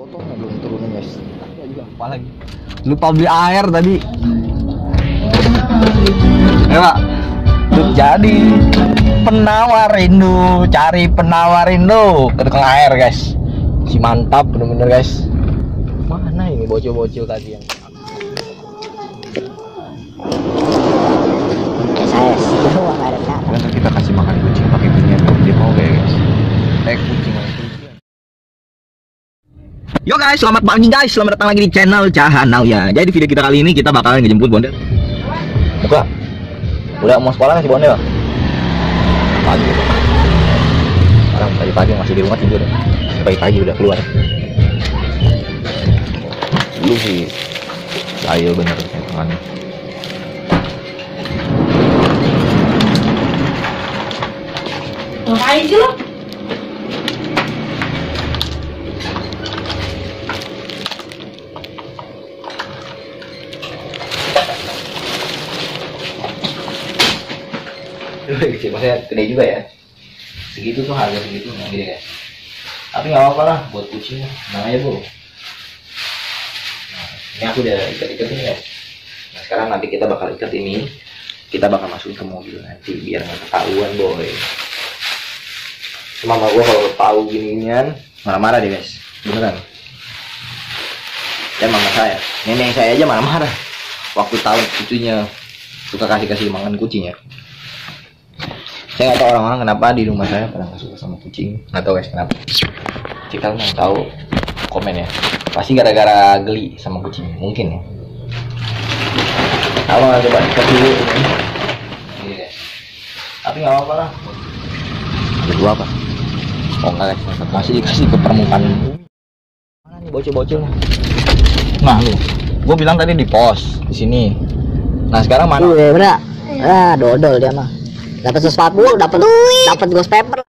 botolnya belum turunin guys. Juga lupa lagi. Lupa beli air tadi. Ya pak. Jadi penawar Indo cari penawar Indo ke tukang air guys. Si mantap bener-bener guys. Mana ini bocil-bocil tadi yang nggak kita kasih makan kucing pakai tuh dia mau gak ya guys? Eh kucing. Yo guys, selamat pagi guys, selamat datang lagi di channel Cahanau ya. Jadi video kita kali ini kita bakalan ngejemput Bondel. Buka. Udah mau sekolah nggak si Bondel? Pagi. Orang tadi pagi masih di rumah tidur. Pagi-pagi udah keluar. Lu sih, ayo bener kan. ngapain sih lo sih maksudnya gede juga ya. Segitu tuh harga segitu nah gede guys tapi nggak apa-apa lah buat kucing aja bu. Nah, ini aku udah ikat-ikat ini guys nah sekarang nanti kita bakal ikat ini. Kita bakal masukin ke mobil nanti biar nggak ketahuan boy. Mama gua kalau tahu ginian marah-marah deh guys. Beneran. Dan mama saya. Nenek saya aja marah-marah. Waktu tahu cucunya suka kasih-kasih makan kucing ya saya nggak tahu orang-orang kenapa di rumah saya pada nggak suka sama kucing. Nggak tahu guys kenapa? Kita mau tahu komen ya. Pasti gara-gara geli sama kucing mungkin ya. Kalau nggak coba ikat dulu ini. Ini, guys tapi nggak apa-apa lah. Ada dua apa? Oh enggak guys masih dikasih ke permukaan. Bumi mana nih bocil-bocil nah lu. Gue bilang tadi di pos di sini. Nah sekarang mana? Iya bener ah dodol dia mah dapat sesuatu dapat dapat ghost paper